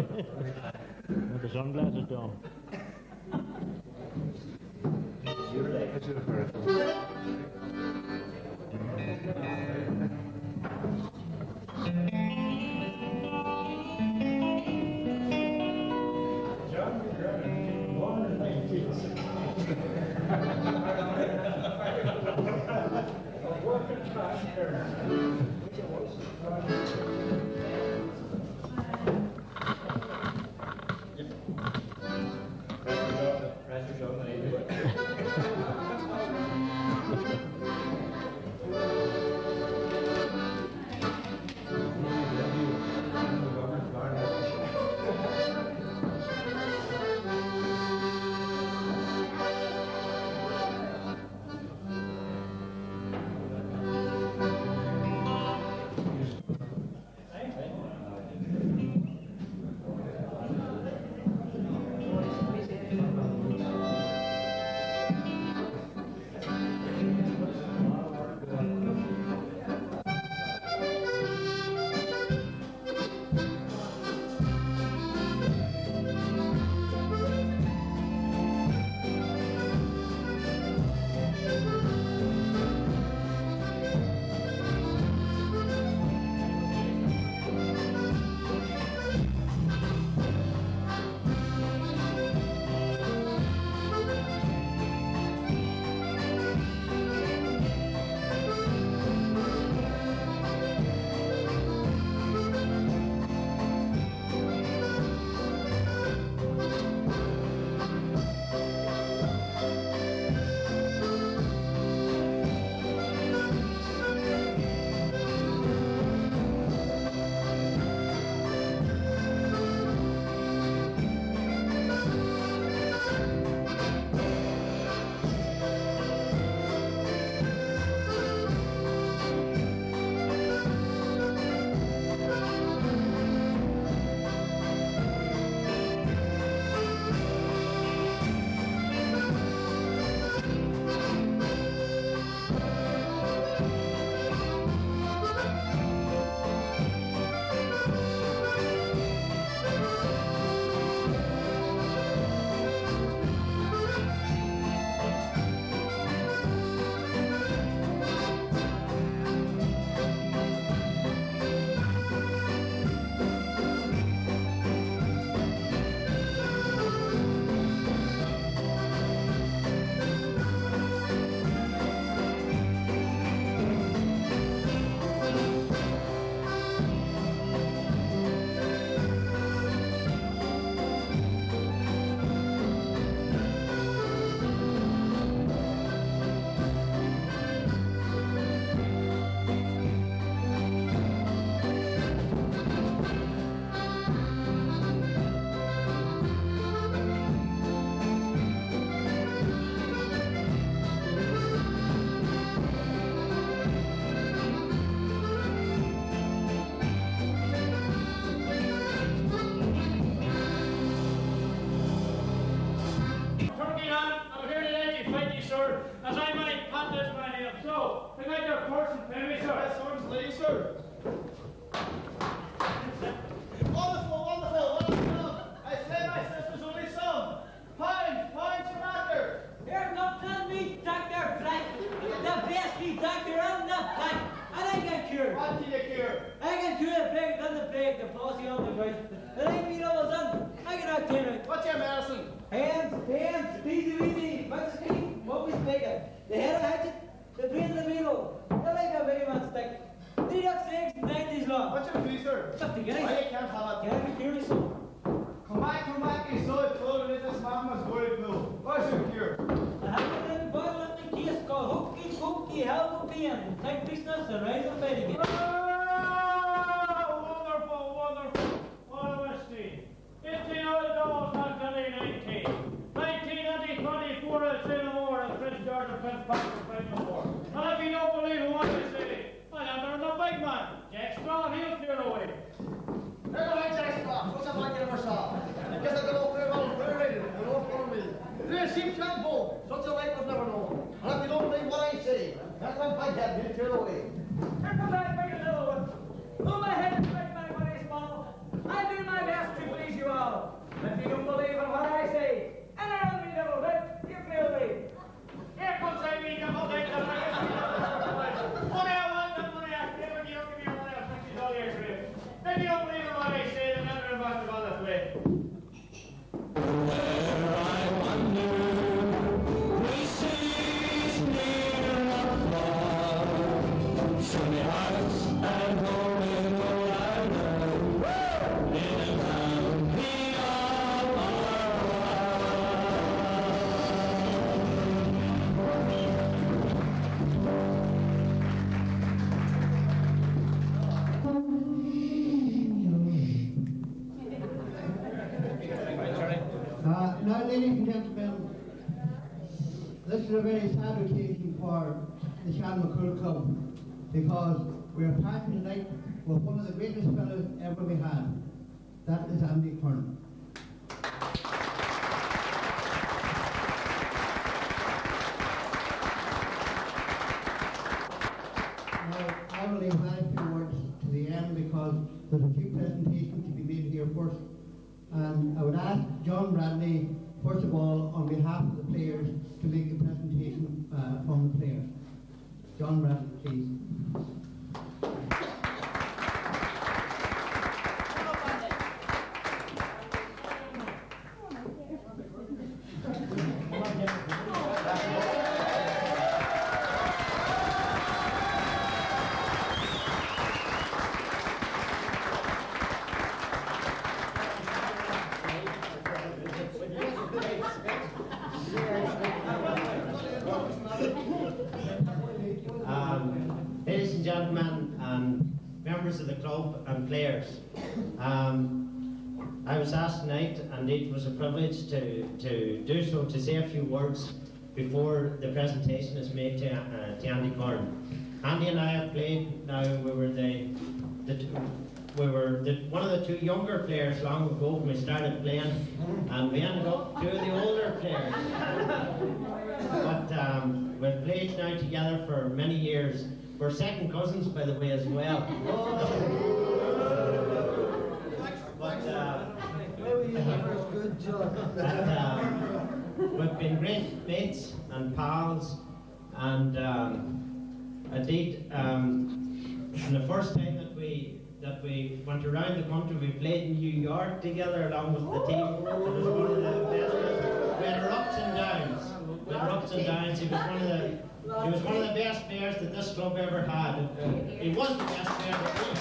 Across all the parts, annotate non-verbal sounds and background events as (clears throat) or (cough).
With the sunglasses on. Turkey is a very sad occasion for the Shan McCool Club because we're parting tonight with one of the greatest fellows ever we had. That is Andy Curran. Now, I will leave my few words to the end because there's a few presentations to be made here first. And I would ask John Bradley, first of all, on behalf of the players, to make the presentation uh, from the players. John Bradley, please. Um, ladies and gentlemen, and members of the club and players, um, I was asked tonight, and it was a privilege to, to so, to say a few words before the presentation is made to, uh, to Andy Curran. Andy and I have played now, we were the, the two, we were the, one of the two younger players long ago when we started playing, and we ended up two of the older players. But um, we've played now together for many years. We're second cousins, by the way, as well. but uh, Good job. We've been great mates and pals, and um, indeed, um, and the first time that we that we went around the country, we played in New York together along with the team. It was one of the best. We had our ups and downs. We had our ups and downs. He was one of the he was one of the best players that this club ever had. He was the best player that we.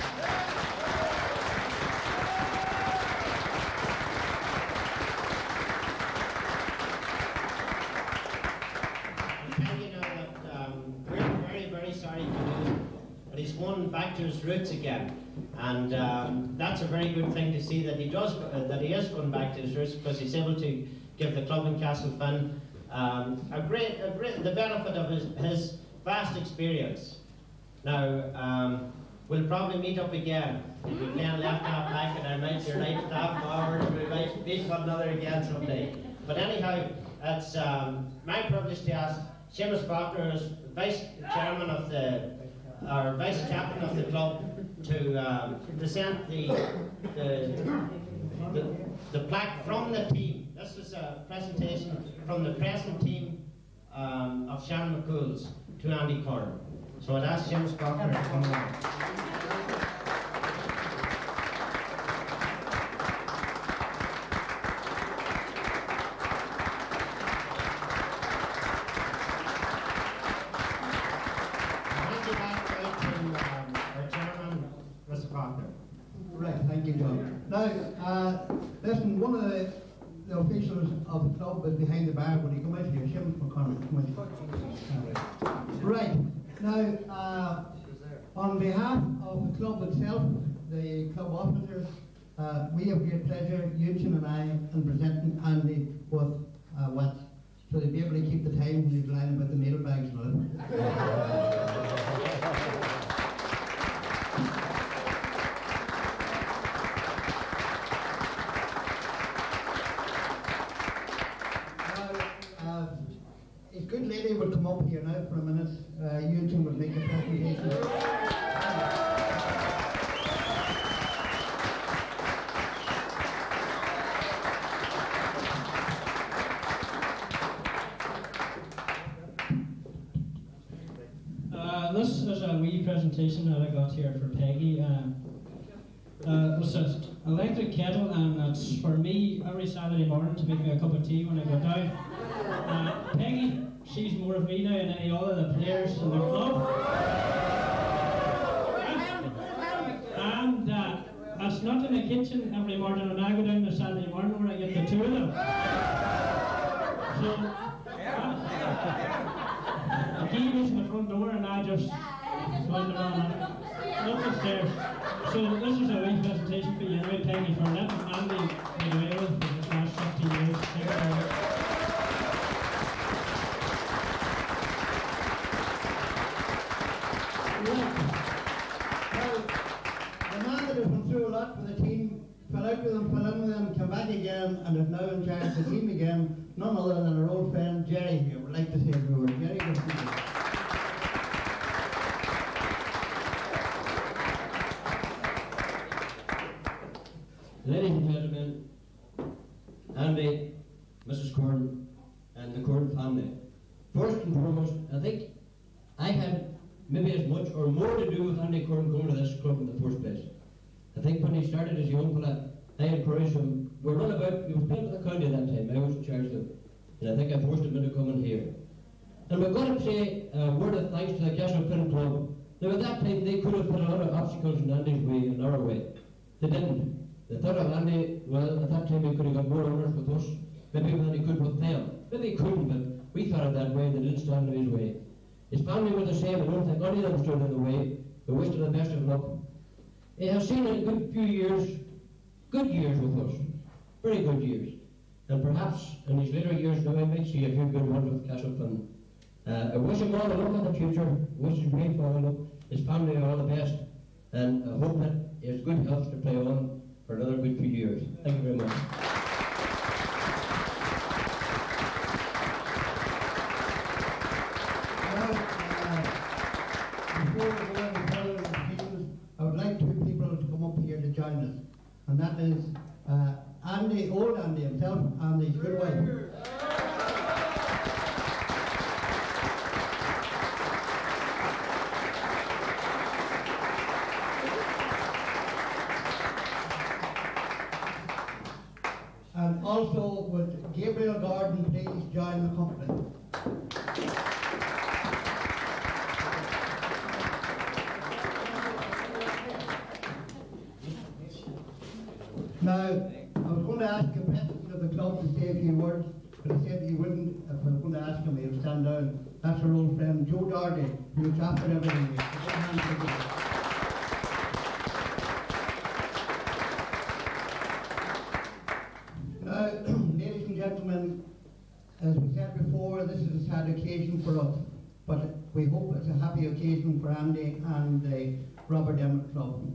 I'm telling you now that um, we're very, very sorry to lose him. But he's gone back to his roots again. And um, that's a very good thing to see that he does, uh, that he is going back to his roots because he's able to give the club in Castlefin um, a great, a great, the benefit of his, his vast experience. Now, um, we'll probably meet up again. We playing left half back and I might be right half forward, we might meet one another again someday. But anyhow, it's um, my privilege to ask Seamus Faulkner, as vice chairman of the, or vice captain of the club, to um, present the, the, the, the plaque from the team. This is a presentation from the present team um, of Shannon McCool's to Andy Curran. So I'd ask Seamus Faulkner to come along. The behind the bar when he come out here, Seamus McConnell, come out. Right, now, uh, on behalf of the club itself, the club officers, uh, we have great pleasure, Eugene and I, in presenting Andy with uh, watch, so they'll be able to keep the time when he's lying about the mailbags now. Now, (laughs) uh, a will come up here now for a minute. Uh, two will make a presentation. Uh, this is a wee presentation that I got here for Peggy. Uh, uh, it's an electric kettle and that's for me every Saturday morning to make me a cup of tea when I go down. Uh, Peggy, she's more of me now than any other of the players in the club. And uh, it's not in the kitchen every morning when I go down the Saturday morning where I get the two of them. So, uh, the key was in the front door and I just went around up the stairs. So this is a wee presentation for you anyway, Peggy, for letting Andy get away with for the last 15 years. Thank you very much. out with them, fell in with them, come back again, and is now in charge of the team again, none other than our old friend Jerry here. Would like to say a few words. Jerry, good to see you. Ladies and gentlemen, Andy, Mrs. Curran, and the Curran family. First and foremost, I think I had maybe as much or more to do with Andy Curran coming to this club in the first place. I think when he started as a young fella, I encouraged him. We run about, he was playing for the county at that time, I was in charge of him. And I think I forced him into coming here. And we've got to say a word of thanks to the Castlefin Club. Now at that time they could have put a lot of obstacles in Andy's way and our way. They didn't. They thought of Andy, well, at that time he could have got more honours with us, maybe than he could with them. Maybe he couldn't, but we thought of that way, they didn't stand in his way. His family were the same, I don't think any of them stood in the way. We wished him the best of luck. He has seen a good few years, good years with us, very good years. And perhaps in his later years now, might see a few good ones with Castlefin. Uh, I wish him all the luck in the future, wish him great for his family all the best, and I hope that he has good health to play on for another good few years. Thank you very much. Well, uh, before we go any further in proceedings, I would like two people to come up here to join us. And that is uh, Andy, old Andy himself, and his good wife. And also would Gabriel Gordon please join the company? Now, I was going to ask the president of the club to say a few words, but he said he wouldn't. If I was going to ask him, he would stand down. That's our old friend Joe Doherty, who looks after everything. here. So good hand Joe. Now, uh, (clears throat) ladies and gentlemen, as we said before, this is a sad occasion for us, but we hope it's a happy occasion for Andy and the Robert Emmet Club.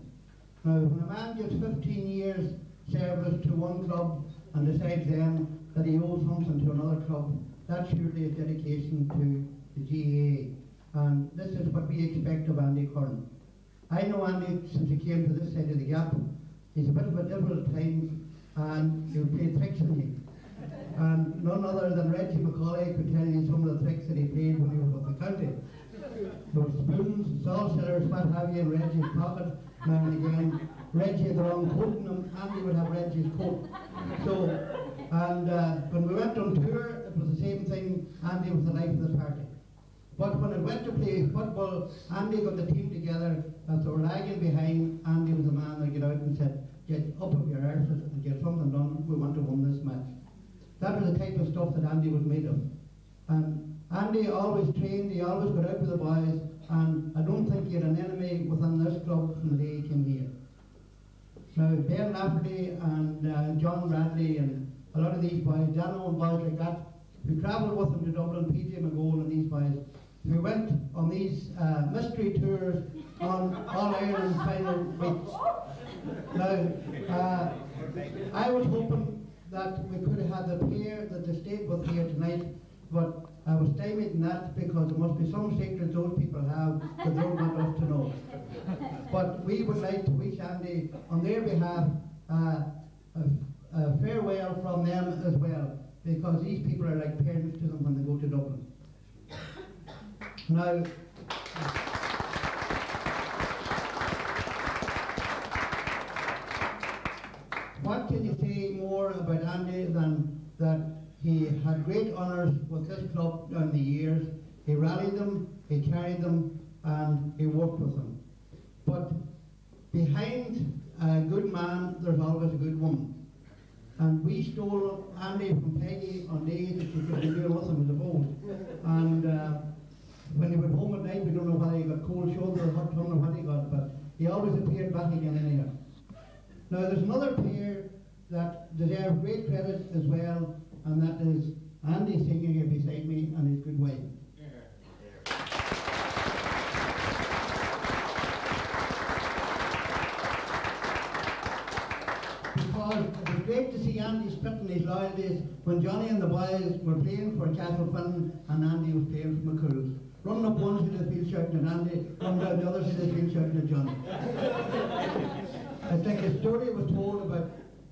Now, when a man gives 15 years service to one club and decides then that he owes something to another club, that's surely a dedication to the GAA. And this is what we expect of Andy Curran. I know Andy since he came to this side of the gap. He's a bit of a difficult at times and he'll play tricks on you. And none other than Reggie McCauley could tell you some of the tricks that he played when he was with the county. Were spoons, salt cellars, what have you, in Reggie's pocket now and again. Reggie had the wrong coat in him, Andy would have Reggie's coat. So, and uh, when we went on tour, it was the same thing, Andy was the life of the party. But when it went to play football, Andy got the team together, and so we're lagging behind, Andy was the man that got out and said, get up with your arses and get something done, we want to win this match. That was the type of stuff that Andy was made of. And Andy always trained, he always got out with the boys, and I don't think he had an enemy within this club from the day he came here. Now, Ben Lafferty and uh, John Bradley and a lot of these boys, Dano and boys like that, who travelled with him to Dublin, PJ McGowan and these boys, who went on these uh, mystery tours on All Ireland final weeks. Now, uh, I was hoping that we could have had the pair that the state was here tonight, but I was stymied in that because there must be some secrets those people have that they don't want us to know. But we would like to wish Andy, on their behalf, uh, a, a farewell from them as well, because these people are like parents to them when they go to Dublin. Now, what can you say more about Andy than that he had great honours with this club down the years. He rallied them, he carried them, and he worked with them. But behind a good man, there's always a good woman. And we stole Andy from Peggy on days that she could be doing with him. And uh, when he went home at night, we don't know whether he got cold shoulder or hot tongue or what he got, but he always appeared back again anyhow. Now there's another pair that deserve great credit as well, and that is Andy singing here beside me and his good wife. Because because it was great to see Andy splitting his loyalties when Johnny and the boys were playing for Castlefin and Andy was playing for McCool's. Running up one side of the field shouting at Andy, running down the other side of the field shouting at Johnny. it's like a story was told about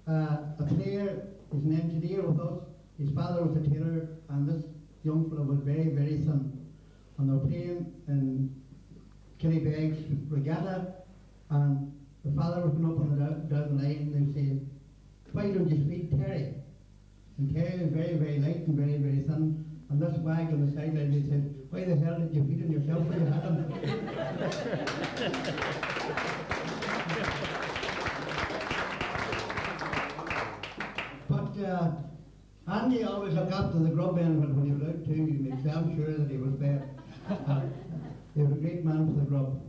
uh, a player, he's an engineer with us, his father was a tailor, and this young fellow was very, very thin. And they were playing in Killybegs regatta, and the father was going up on the down, the line, and they said, why don't you feed Terry? And Terry was very, very light and very, very thin. And this wag on the sideline, they said, hell did you when you had him? but uh, Andy always looked after the grub end when he was out too. He made damn sure that he was there. Uh, (laughs) he was a great man for the grub.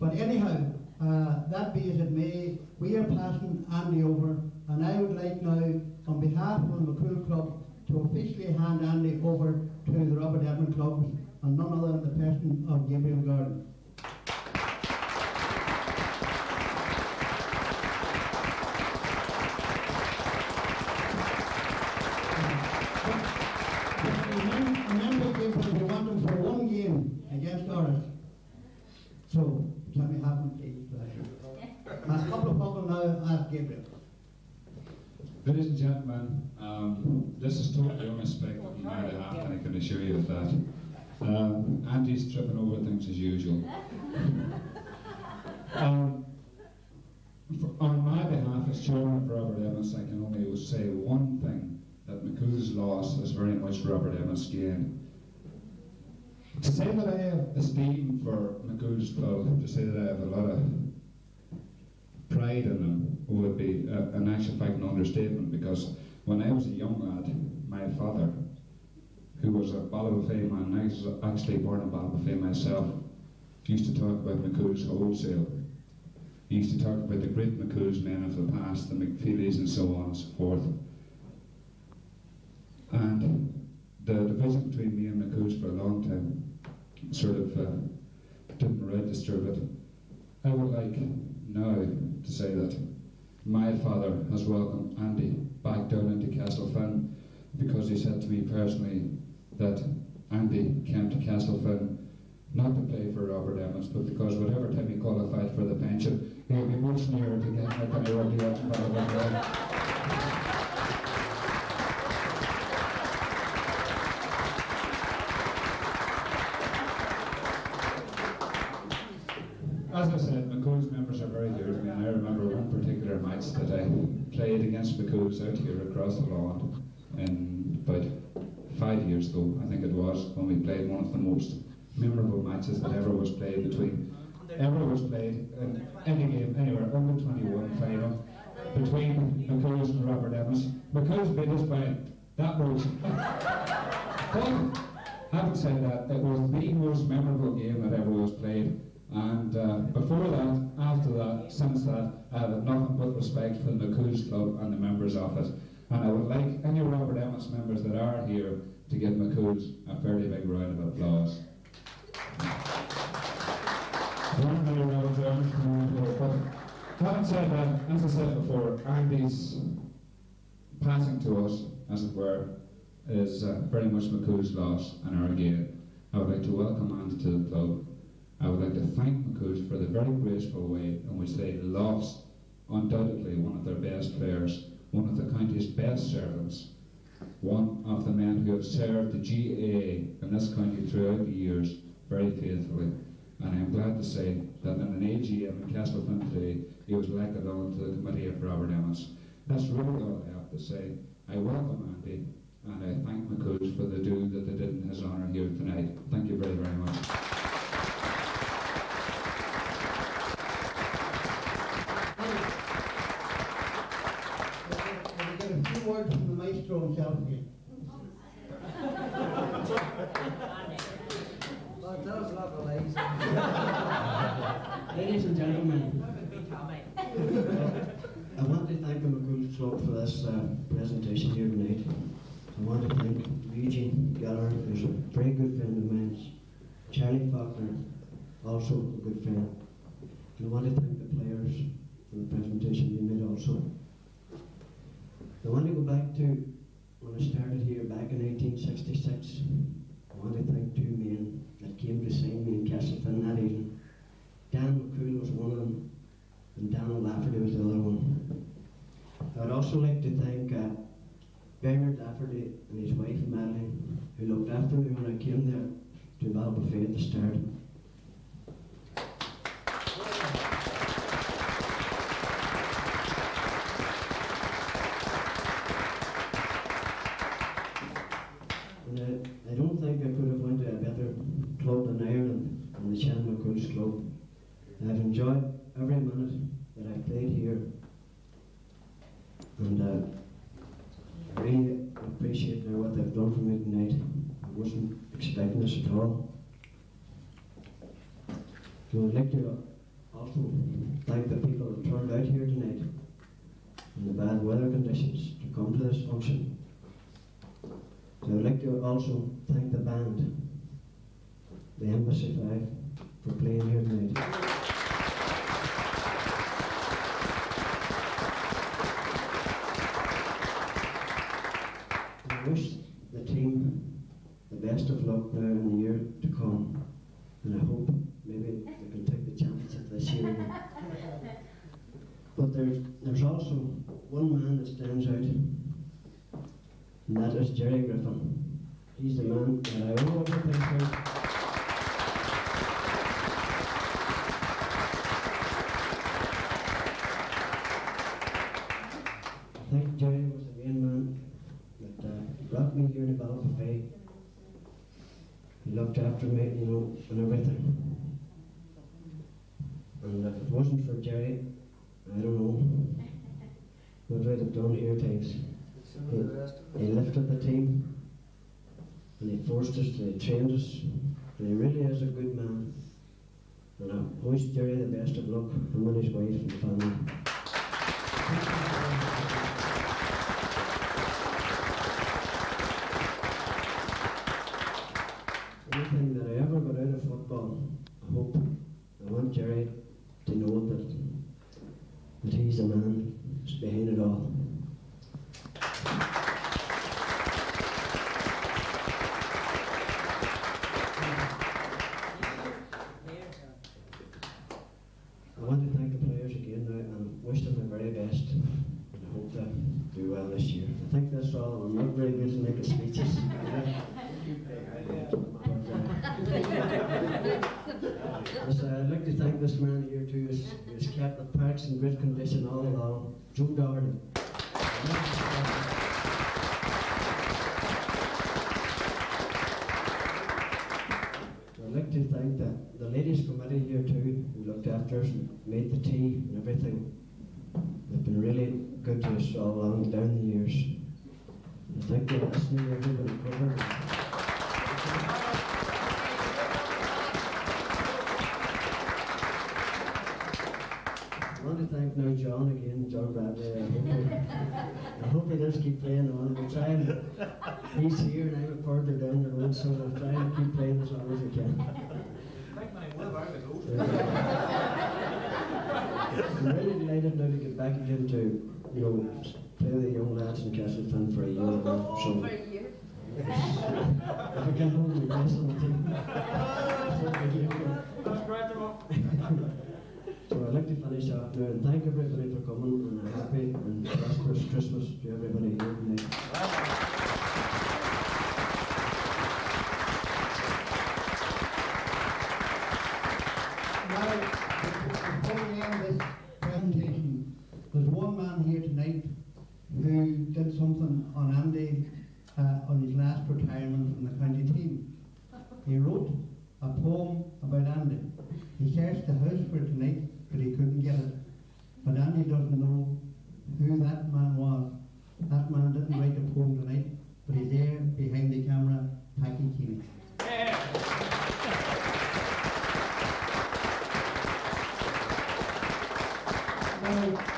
But anyhow, uh, that be as it may, we are passing Andy over, and I would like now, on behalf of the McCool Club, to officially hand Andy over to the Robert Emmet Club, and none other than the person of Gabriel Oris. So, can we have him? A couple of people now Gabriel. Ladies and gentlemen, um, this is totally unexpected on my behalf, and I can assure you of that. Um, Andy's tripping over things as usual. (laughs) Um, for, on my behalf, as chairman of Robert Emmets, I can only say one thing: that McCool's loss is very much Robert Emmets' gain. To say that I have esteem for McCool's club, to say that I have a lot of pride in them would be uh, an actual fact an understatement because when I was a young lad, my father, who was a Ballybofey man, I was actually born in Ballybofey myself, used to talk about McCool's wholesale. He used to talk about the great McCool's men of the past, the McFeelys and so on and so forth. And the division between me and McCool's for a long time sort of uh, didn't register, but I would like now to say that my father has welcomed Andy back down into Castlefin because he said to me personally that Andy came to Castlefin not to play for Robert Emmets, but because whatever time he qualified for the pension, he would be much nearer to getting it than he will be at Ballybofey. As I said, McCool's members are very dear to me, and I remember one particular match that I played against McCool's out here across the lawn in about years ago, I think it was, when we played one of the most memorable matches that ever was played between ever was played in any game anywhere under 21 final between McCool's and Robert Emmets. McCool's beat us by that much. but (laughs) having said that, it was the most memorable game that ever was played. And uh, before that, after that, since that, I have nothing but respect for the McCool's Club and the members of it. And I would like any Robert Emmets members that are here to give McCool's a fairly big round of applause. Having said that, as I said before, Andy's passing to us, as it were, is uh, very much McCool's loss and our gain. I would like to welcome Andy to the club. I would like to thank McCool's for the very graceful way in which they lost undoubtedly one of their best players, one of the county's best servants, one of the men who have served the GAA in this county throughout the years very faithfully. And I am glad to say that in an AGM in Castlefin today, he was elected on to the committee of Robert Emmets. That's really all I have to say. I welcome Andy and I thank McCool's for the do that they did in his honour here tonight. Thank you very, very much. Can we get a few words from the maestro himself again? Ladies and gentlemen, I want to thank the For this uh, presentation here tonight. I want to thank Eugene Geller, who's a very good friend of mine, Charlie Faulkner, also a good friend. And I want to thank the players for the presentation they made also. I want to go back to when I started here back in 1866. I want to thank two men that came to see me in Castlefin that evening. Dan McCool was one of them, and Daniel Lafferty was the other one. I'd also like to thank uh, Bernard Lafferty and his wife Madeline, who looked after me when I came there to Ballybofey at the start. And I, I don't think I could have went to a better club in Ireland than the Chan McCool's Club. I've enjoyed every minute that I've played here. And uh, I really appreciate now what they've done for me tonight. I wasn't expecting this at all. So I'd like to also thank the people that turned out here tonight in the bad weather conditions to come to this function. So I'd like to also thank the band, the Embassy Five, for playing here tonight. I wish the team the best of luck now in the year to come, and I hope maybe they can take the championship this year. But there's there's also one man that stands out, and that is Jerry Griffin. He's the man that I owe everything to. I think Jerry was the main man that uh, brought me here to Ballybofey. After me, you know, and everything. And if it wasn't for Jerry, I don't know what I'd have done here times. He, he lifted the team, and he forced us, and he trained us, and he really is a good man. And I wish Jerry the best of luck, him and his wife and family. Anything that I ever got out of football, I hope, I want Jerry to know that, that he's the man who's behind it all. I want to thank the players again now and wish them the very best. And I hope they do well this year. I think that's all. I'm not very good at making speeches. Yes, I'd like to thank this man here too, who's, who's kept the parks in great condition all along, Joe Doherty. I'd like to thank the, the ladies committee here too, and made the tea and everything. They've been really good to us all along down the years. And thank you, listening, everybody, cover. I want to thank now John again, John Bradley. I hope he, does keep playing on. We're trying. He's here and I'm further down the road, so we'll try and keep playing as long as we can. I'm really delighted now to get back again to, you know, play the young lads in Castlefin for a year. Oh, now, So For a year? if I can hold my best on the team. So thank you. So I'd like to finish off now and thank everybody for coming and a happy and prosperous Christmas to everybody here tonight. Now, before we end this presentation, there's one man here tonight who did something on Andy uh, on his last retirement from the county team. He wrote a poem about Andy. He searched the house for it tonight, but he couldn't get it. But Andy doesn't know who that man was. That man didn't write a poem tonight, but he's there behind the camera, Packie Keeney. Now,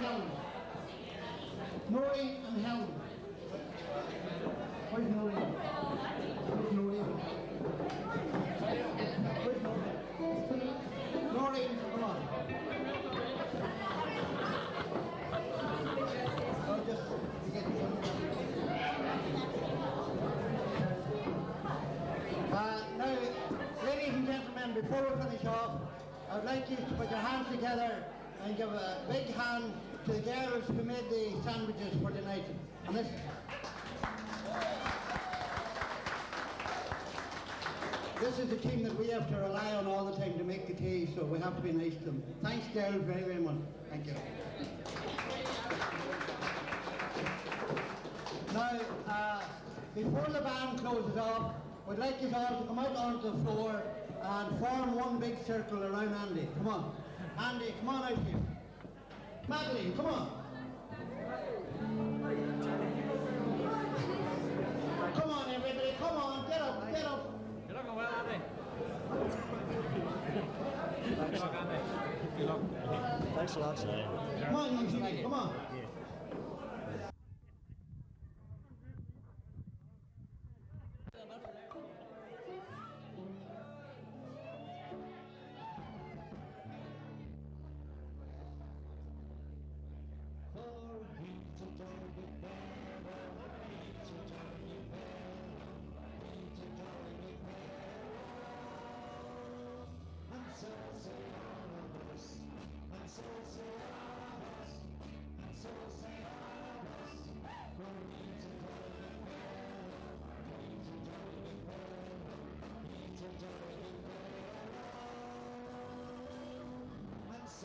Nori and Helen. Where's Nori? Where's Nori? Nori, come on. Oh, just to Uh, now, ladies and gentlemen, before we finish off, I would like you to put your hands together and give a big hand to the girls who made the sandwiches for tonight. And this, this is the team that we have to rely on all the time to make the tea, so we have to be nice to them. Thanks, girls, very, very much. Thank you. Now, uh, before the band closes off, we'd like you all to come out onto the floor and form one big circle around Andy. Come on. Andy, come on out here. Madeline, come on. Come on, everybody, come on, get up, get up. Get up, Thanks a lot, sir. Come on, come on.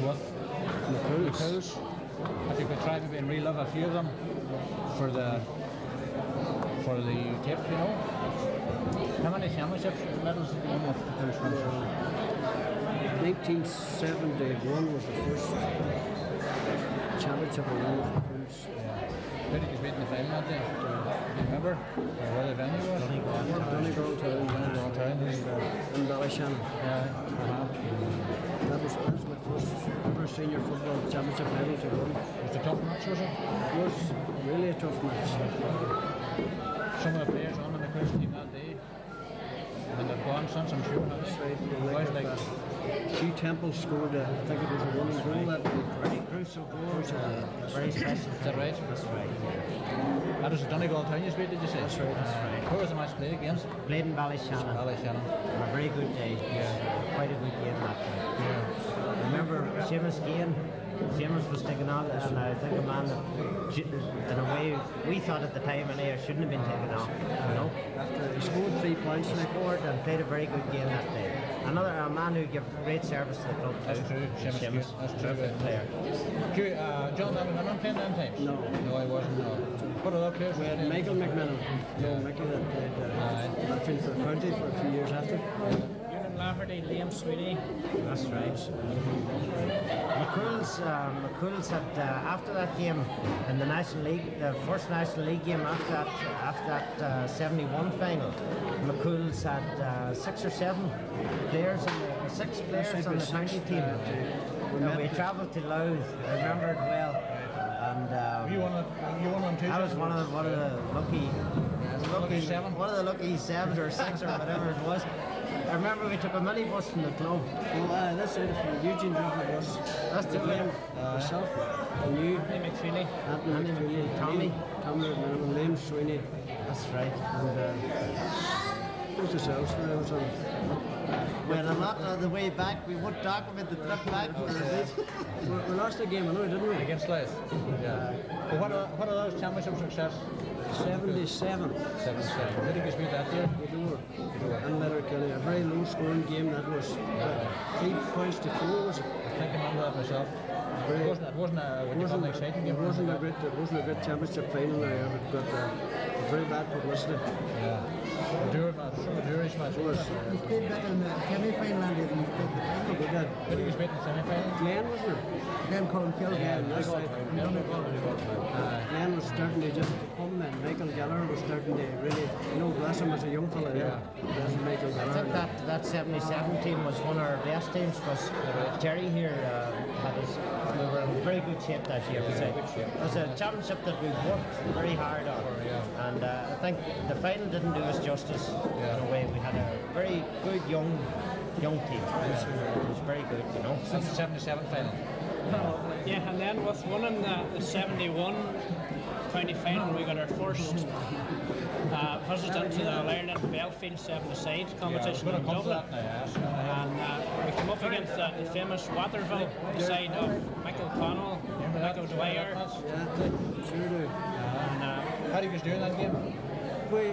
with McCool's. McCool's. If you could try maybe and relive a few of them for the for the tip, you know. How many championship medals did you win with McCool's from? 1971 was the first championship I won with McCool's. Who beat the final that day? Do you remember? Where the venue was? Donegal Town. Donegal Town. In Ballyshannon. Yeah. Uh-huh. That was, that was my first ever senior football championship medal to win. Was it a tough match, was it? It was really a tough match. Some of the players on the McCool's team that day. And they've gone since, I'm sure, That's right. Like, like Hugh Temple scored, a, I think it was a winning goal that day. Very crucial goals, uh, very special. Is that right? That's right. That was a Donegal Town you beat, did you say? That's right, that's right. Who was the match played against? Played in Ballyshannon. Ballyshannon. On a very good day. Yeah. Quite a good game that day. Yeah. Remember Seamus Gain? Seamus was taken on, and I think a man that, in a way, we thought at the time, anyway, shouldn't have been taken off. You know? After he scored three points, He like, scored and played a very good game that day. Another a man who gave great service to the club. That's too. true, Seamus Seamus, that's true. terrific player. You, uh, John McMillan playing them times? No. No, I wasn't, no. What other players we had? Michael McMillan. Yeah. Michael that played uh, midfield for the county for a few years after. Ewan Lafferty, Liam Sweeney. That's right. McCool's, um, McCool's had uh, after that game in the National League, the first National League game after that, after that uh, 71 final, McCool's had uh, six or seven players, in the, six players on the with county team. uh, we And we travelled to Louth. I remember it well. And um, You won, a, you won one too? I was one of the, one of the lucky, lucky seven? one of the lucky sevens or six or whatever it was. I remember we took a minibus from the club. Uh, that's it. Eugene drove the bus. That's the Liam, game. myself, and you, Andy McFeely. Andy Tommy. Tommy McMillan, Liam Sweeney, That's right. and uh, yourselves? There was on. When a lot of the way back, we would document the trip back for a. We, we lost the game, I know, didn't we? Against Louth? Yeah. Well, what are, what are those championship success? 77. Seven seven. Who did you beat that year? Gilmore. And Letterkenny, a very low scoring game that was. Uh, three points to four was it? I think I remember that myself. It wasn't, it wasn't a, what It you call wasn't, exciting game. it wasn't a great, it wasn't a great championship final now, but got uh, very bad publicity. Yeah. Madeira match, Madeira's match. Was, He played that in the semi-final and he played the final. we did. Who did you beat in the semi-final? Glenn wasn't it? Then Colin Kelly. Yeah, that's right. Aye. Glenn was starting to just and Michael Gallagher was starting to really, you know, bless him as a young fella there. Bless him, Michael I think that, that 77 team was one of our best teams because Terry here uh, had us, we were in very good shape that year. It was, a, it was a championship that we worked very hard on. And uh, I think the final didn't do us justice in a way. We had a very good young young team. It was, it was very good, you know. Since the 77 final. Yeah, and then with winning the, the 71 county final, we got our first uh, visit into the All-Ireland Belfield seven-a-side competition Going in come Dublin. yes. And uh, we came up against uh, the famous Waterville side of Michael Connell, Michael Dwyer, do. and uh, How did you do in that game? We,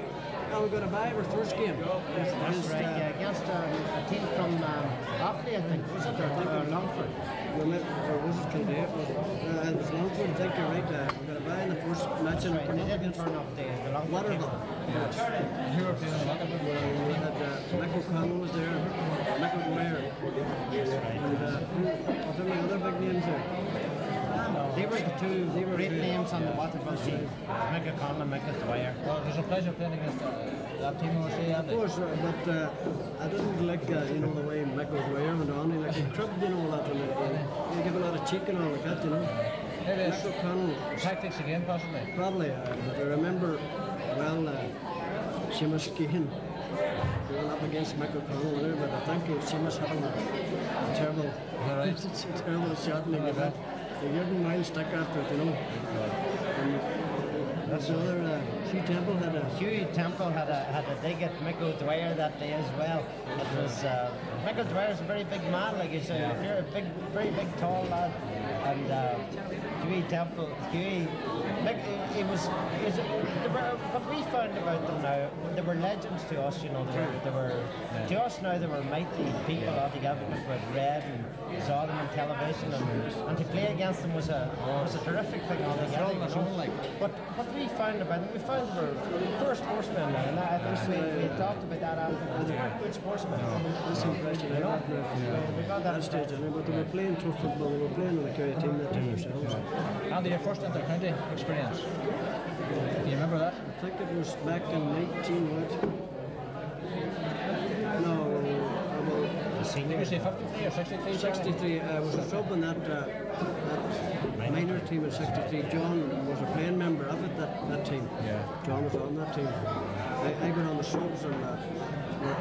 oh, we got a bye our first game. That's Against, right, uh, yeah, against um, a team from um, Offaly, I think, was it, or, or Longford? We met, or was it Kildare? Was it? Uh, it was Longford, I think you're right. Uh, we got a bye in the first match and we Right, came they up didn't against turn up the, the Longford team. Waterville. And who were playing in that? We had uh, Michael Connell was there, Michael Dwyer, and uh, who, I the other big names there. They were the two they were great names on the Waterville team. Michael Conlon and Michael Dwyer. Well, it was a pleasure playing against uh, that team over say, Of course, uh, but uh, I didn't like, uh, you know, the way Michael Dwyer went on. He like he cribbed, you know, that, and uh, he gave a lot of cheek and all like that, you know. Maybe it's Michael Connell, tactics again, possibly. probably, uh, but I remember well uh, Seamus Keehan going up against Michael Connell there, but I think Seamus had him a terrible, right? (laughs) terrible shot and he gave it. He gave him stick after it, you know. And there's other, uh, Hugh Temple had a. Hughie Temple had a had a dig at Mick O'Dwyer that day as well. It was uh, Mick O'Dwyer's a very big man, like you say, Yeah. you're a big, very big, tall lad, and uh, Hughie Temple, Mick, he, he was, was were, what we found about them now, they were legends to us, you know, they were, they were to us now they were mighty people altogether because we read and saw television, and, and to play against them was a was a terrific thing altogether. you on its know. But what we found about them, we found they were poor sportsmen, and I think we, we talked about that after. They weren't good sportsmen. That's the impression I got now. We got that That stage, anyway, but they were playing tough football. They were playing on a Kerry team that did themselves. Andy, your first inter-county experience. Do you remember that? I think it was back in 19 what? No, about The senior. You say 53 or 63? 63. I was a sub in that, uh, that minor team in 63. John was a playing member of it, that, that team. Yeah. John was on that team. I, I got on the subs on the,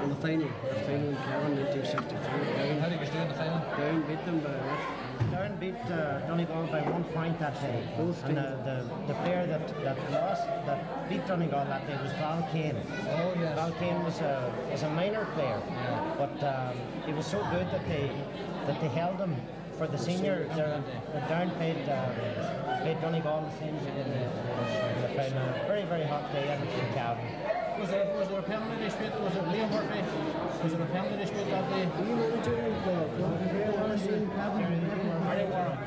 on the final, the final in Cavan 1963. How did you do in the final? down beat them by what? Beat uh, Donegal by one point that day. And uh, the, the player that, that lost, that beat Donegal that day was Val Kane. Oh, yes. Val Kane was a, was a minor player, but um, he was so good that they, that they held him for the senior. Their, their down played, uh, played Donegal the same as they did in the, in the final. Very, very hot day in in Cavan. Was there, was there a penalty dispute? Was it Liam Murphy? Was there a penalty dispute that day? The team, Harry Warren.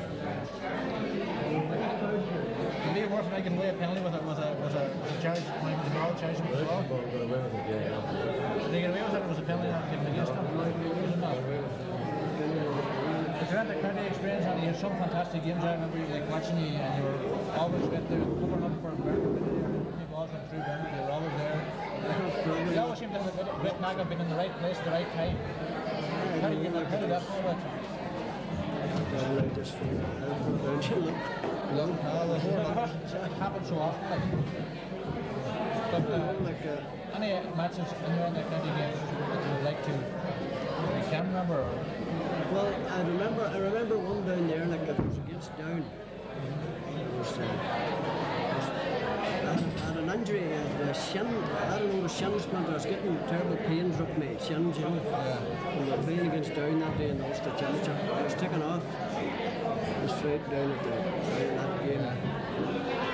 Did Liam Murphy make away a penalty with a, with a, was a, was a charge, when he was involved, charge him with the law? Did they get away with it? It was a penalty not given against him? It? But you had the county experience and you had some fantastic games. I remember you like watching you and you were always went there covering up for America. You balls went through them, you were always there. You always seemed to have a of being in the right place at the right time. How did you get that? That go about? Long, uh, it happens so often. Like. But uh, Like, any matches in your the county games that you like to, you can remember? Well, I remember, I remember one down there, like it was against Down. It was, uh, I had an injury, I the shin, I don't know, the shin splint, I was getting terrible pains up my shins, you know. And we were playing against Down that day in the Ulster Championship. I was taken off, straight down at the, down that game.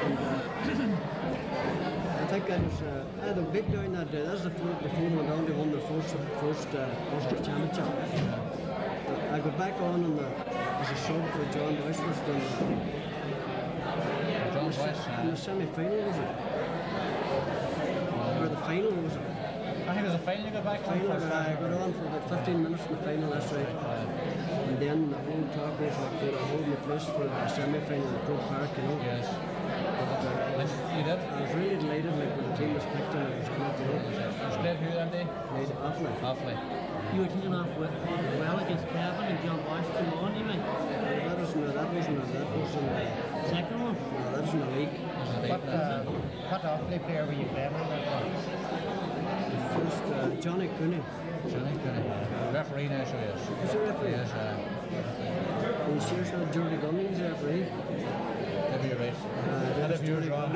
And, uh, (coughs) I think I was, uh, I had a big down that day. That's the fourth, went on to won the first, first uh, Ulster Championship. I got back on and the, as a sub for John in the, John in the, West, se- in the semi-final, was it? Or the final, was it? I think it was a final you got back on Final. I got on for about 15 minutes in the final, that's right. And then the whole talk was like they were holding the place for the semi-final at Croke Park, you know. Yes. Uh, You did? I was really delighted like when the team was picked and it was good, you know. Was Claire who that day? Made awfully. Awfully. You were kicking off with well against Cavan and John Bosch two on, you mean? That was in the, that was in the, that was in the, Second one? no, that was in the league. What, uh, what Offaly player were you playing on that one? First, uh, Johnny Cooney. Johnny Cooney. Referee now, so yes. Is he referee? Yes, uh, And seriously, Jordy Gunnings referee. maybe you're right. Uh, And if you're wrong.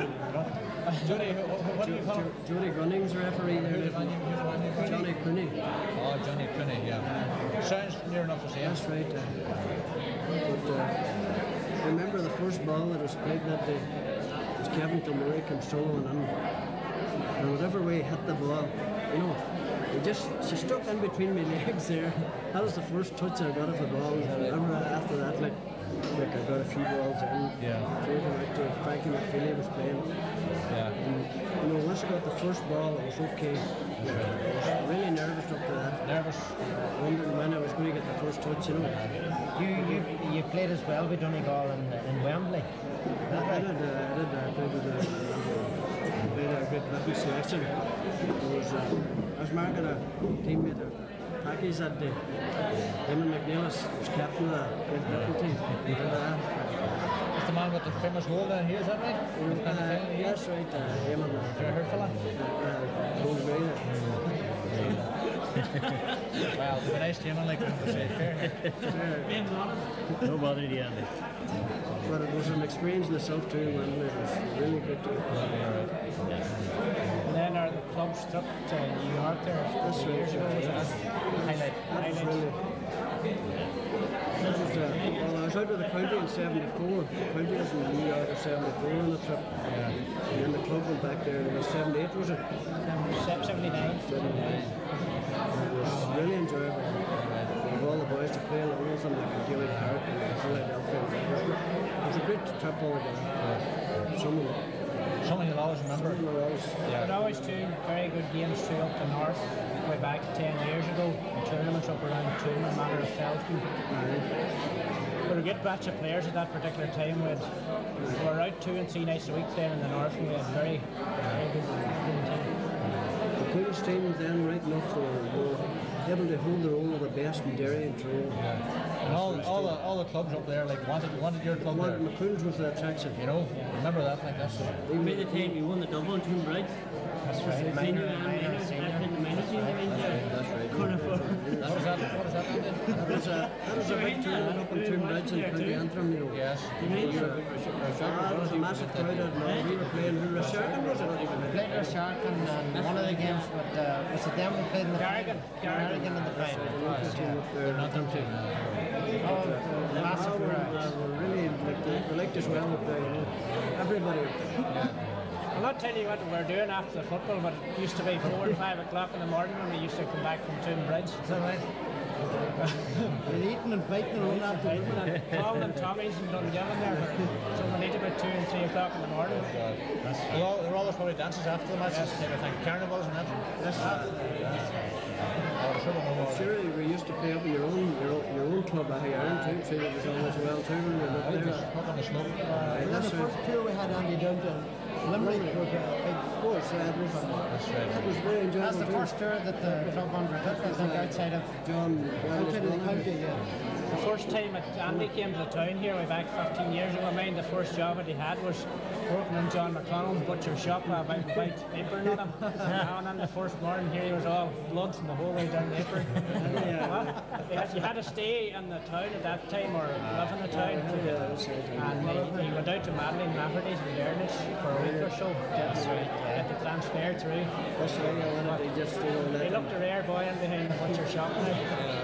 Johnny, what do you call him? Jo- Jody Gunnings referee there. Who's the man you- who's the man you call him? Johnny Cooney. Oh, Johnny Cooney, yeah. Sounds near enough the same. That's right. Uh, but uh, I remember the first ball that was played that day. It was Kevin Kilmurray came soloing in. And whatever way he hit the ball, you know, it just she struck in between my (laughs) legs there. That was the first touch I got of the ball. And after that, like, like I got a few balls in. Yeah. Them out to Frankie McFeely was playing. Yeah. And, you know, once I got the first ball, it was okay. I was really nervous up to that. Nervous. Wondering when I was going to get the first touch, you know. You, you, you played as well with Donegal in, in Wembley. I did, uh, I did, uh, played with, uh, played a great Britain selection. Was, uh, I was marking a teammate of Packies that day. Damon McNeilis was captain of the Great Britain team. Remember that? It's the man with the famous goal down here, is that right? Uh, yes, right, uh, Damon. Have you heard fella? Uh, Gold Grey there. (laughs) well, it's a nice team, like to say fair. (laughs) Being honest. No bother to you, Andy. But it was an experience in itself too, and it was really good to And then our club struck to New York there That's right. years ago. Was Yeah. Highlight. That highlight. really. That was, uh, well, I was out with the county in '74. The county was in New York in '74 on the trip. Yeah. And then the club went back there in '78, was it? Se- 79. 79. It was really enjoyable. With all the boys to play along with them, like Gaelic Park and Philadelphia. It was, a great trip altogether. Someone, Something you'll always remember. someone else. But always two very good games too up the north, way back 10 years ago. The tournaments up around two in a matter of Felsby. Mm-hmm. But a good batch of players at that particular time. We, had, we were out two and three nights a week then in the north and we had very, very good, good team. The Queen's team then right enough were, were able to hold their own with the best in Derry and Tyrone. And all, all, the, all the clubs up there like wanted, wanted your club there. McCoon's was the attraction. You know, remember that like that's You made the time you won the double on Toomebridge. That's right. Senior and minor, back in the minor senior in That's there. right. Corner for. What was that? What was that? That was a that was a big up in you know. Yes. A, ah, it was a massive crowd. We were playing was it? And, one of the games with, uh, was it them we played in the Garrigan. Garrigan the. Not them. Oh, massive really like we liked well you. Everybody. I'll not tell you what we were doing after the football, but it used to be four or five o'clock in the morning when we used to come back from Toomebridge. Is that right? (laughs) We're eating and fighting and all that. Paul and Tommy's and Dungannon there. for- So we need about two and three o'clock in the morning. There were all, there were always probably dances after the matches, type of thing. Carnivals and that. Yes. Ah, oh, sure, we'll know more. Sure, we used to play up your own your own, your own club at Iron too, so it was always well too when we were ah, there. Smoke on the smoke. Ah, Aye, And then that's the first tour we had Andy down to Limerick was a big Of course, uh, it was, that was very enjoyable That's the first tour that the club undertook, I think, outside of John outside of the county, yeah. The first time that Andy came to the town here, way back 15 years ago, I mind the first job that he had was working in John McConnell's butcher shop with a big white apron on him. and on the first morning here, he was all blood from the whole way down the apron. You had to stay in the town at that time or live in the town. And he, he went out to Madeline Lafferty's in Lernish for a week or so. Get, get the transfer through. That's right, I wanted to just, you know, let He looked a rare boy in behind the butcher shop now.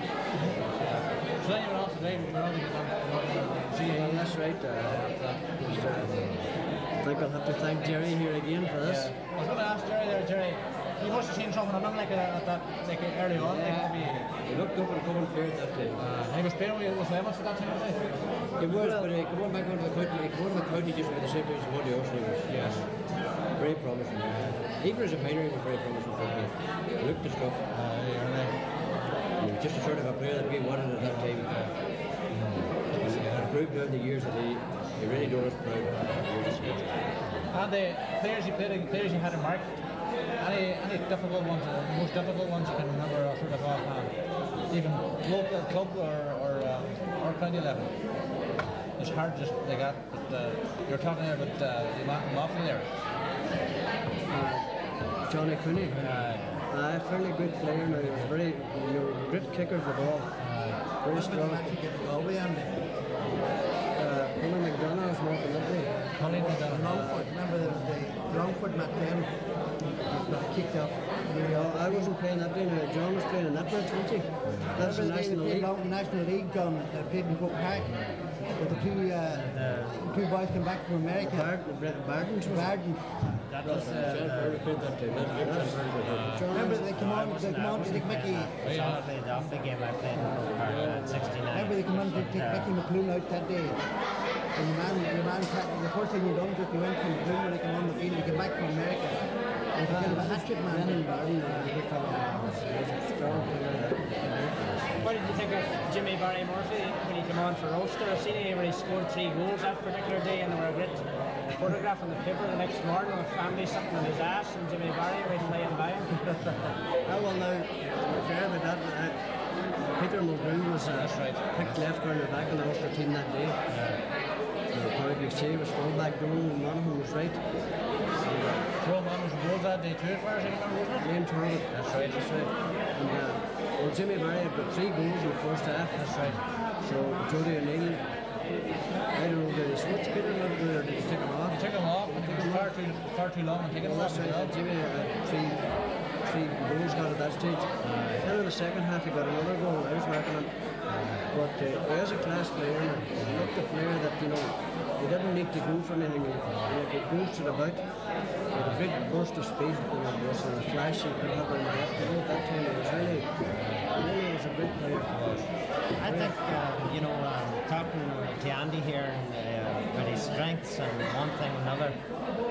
So then you were off today, we were on the Yeah, that's right. Uh, uh, I think I'll have to thank Jerry here again for this. I was going to ask Jerry there, Jerry. You must have seen something on him like uh, at that, like uh, early on. Like maybe, He looked up and coming at that time. uh, he was playing with, with Lemons at that time, was he? He was, but he came on back onto the county. He on to the county just about the same as Monday also. He was Yes. very promising. Even as a minor, he was very promising for me. He looked the stuff. Uh, yeah, right. Was just a sort of a player that we wanted at that time. He proved down the years that he, he really done us proud. And the players you played, players you had in mark, any any difficult ones, uh, the most difficult ones you can remember, uh, sort of offhand, even local club or or, um, or county level. It's hard just like that, but uh, you're talking there about uh, Martin Laughlin there. Uh, Johnny Cooney. Uh, a fairly good player now. He was very, you know, great kicker of the ball. Very strong. Galway, Andy. Uh, Colin McDonough was more than that. Colin McDonough. Longford, remember the, the Longford Mac then? Got kicked off. No, I wasn't playing that day. now. John was playing in that match, wasn't he? That's the Remember the day National League. long National League, John, they played in Croke Park. With the two, uh, two boys came back from America. Bard- Bardens was it? Barden. That was John uh, Barry played that time. That- That's very good. John Remember they come on, they come on to take Mickey. was obviously the off the game I played in Croke Park at 69. Remember they come on to take Uh, Mickey McClune out that day. And the man, the man, sat- the first thing he done just he went from McClune when he came on the field, he came back from America. He was a bit of a hatchet man. Lennon Barden was a. He was a. What did you think of Jimmy Barry Murphy when he came on for Ulster? I've seen him when he scored three goals that particular day, and there were a great photograph in the paper the next morning of family sitting on his ass and Jimmy Barry right laying by him. Oh, (laughs) well, now, to fair about that, uh, Peter Mulgrew was uh, picked left corner back on the Ulster team that day. Uh, Corey McShay was full back down, and Monaghan was right. Joe Mann was goals that day too, as far as I remember, wasn't it? Liam Turner. That's right. That's right. And uh, well, Jimmy Barry had got three goals in the first half. That's right. So Jody O'Neill, I don't know, did he switch Peter a little bit or take him off? He took him off, and he was far too, far too long and him Well, off that's as right. Jimmy had three, three goals got at that stage. Then in the second half he got another goal. I was reckoning. But uh, as a class player, he looked a player that, you know, he didn't need to go for anything. He, he could go to the bout. He had big burst of speed, was flash the. At that was really, really was a big player. I think, uh, you know, um, talking to Andy here uh, about his strengths and one thing and another,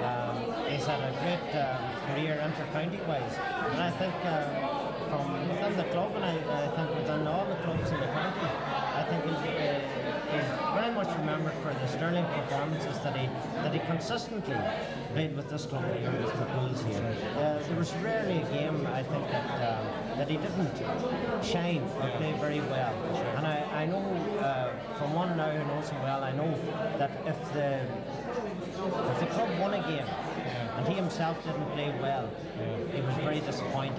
um, he's had a great um, career inter-county wise. And I think um, from within the club and I, I think within all the clubs in the county, I think he's, uh, he's very much remembered for the sterling performances that he that he consistently played with this club here with the Bulls here. Uh, there was rarely a game I think that um, that he didn't shine or play very well. And I, I know uh, from one now who knows him well, I know that if the if the club won a game himself didn't play well, he was very disappointed.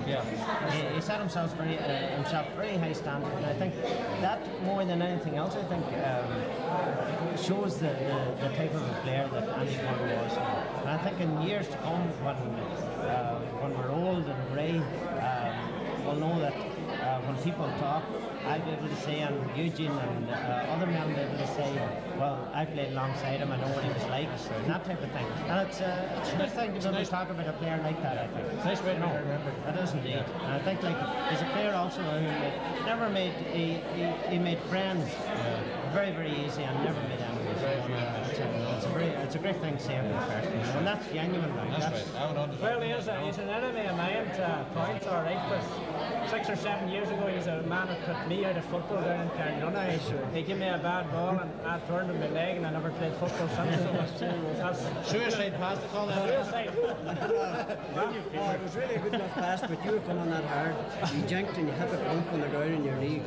He, he set himself very uh, himself very high standard, and I think that more than anything else, I think um, shows the, the, the type of a player that Andy Gordon was. And I think in years to come, when uh, when we're old and grey, um, we'll know that people talk, I'll be able to say, and Eugene and uh, other men will be able to say, well, I played alongside him, I know what he was like, and that type of thing. And it's, uh, it's a good thing to be able to talk about a player like that, I think. It's a nice way to know. It is indeed. And I think like he's a player also who made, never made, he, he, he made friends very, very easy and never made enemies. Uh, it's, a, it's, a very, it's a great thing to say about a person, you know, and that's genuine. Like, That's right. I went on to Well, he's, a, he's an enemy of mine to points, all right, but six or seven years ago, he's a man that put me out of football down in Carnunna. He, he gave me a bad ball and I turned in my leg and I never played football since. So that's, that's Suicide pass, they call that. (laughs) suicide. Oh, it was really a good enough pass, but you were coming that hard. You jinked and you hit the bump on the ground in your knee.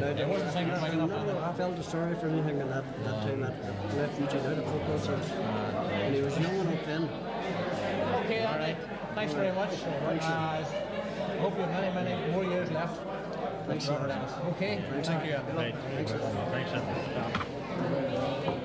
It wasn't thinking quick enough. I felt sorry for anything in that, that time. That left Eugene out of football since. And he was young enough then. Okay, all right. Thanks very much. Uh, hope you have many, many more years left. Thanks so much. Okay. Thank you. Thanks. Thanks.